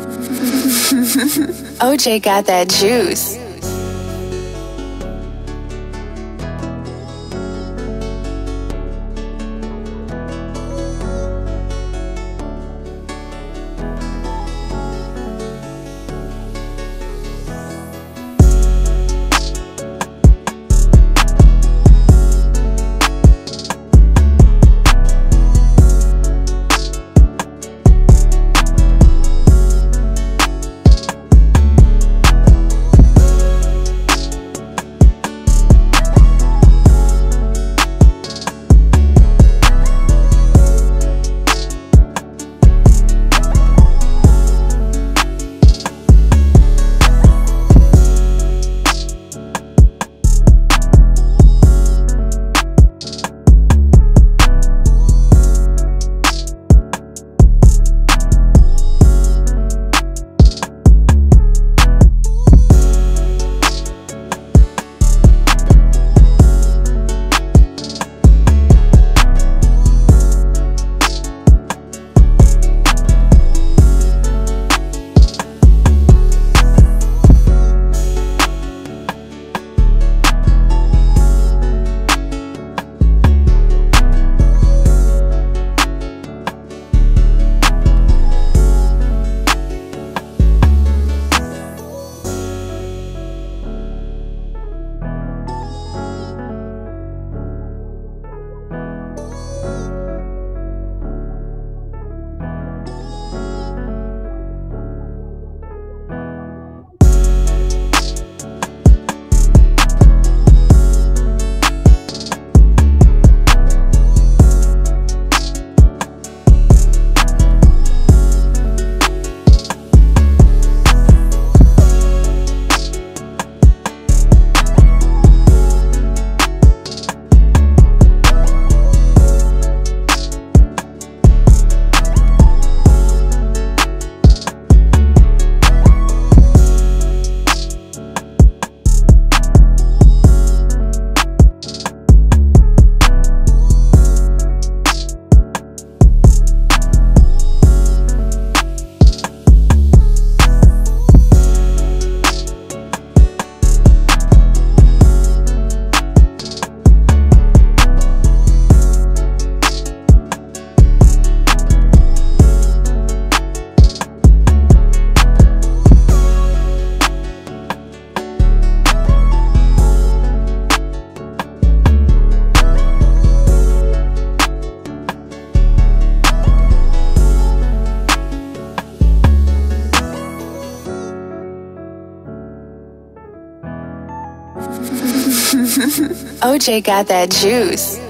OJ got that juice. OJ got that juice.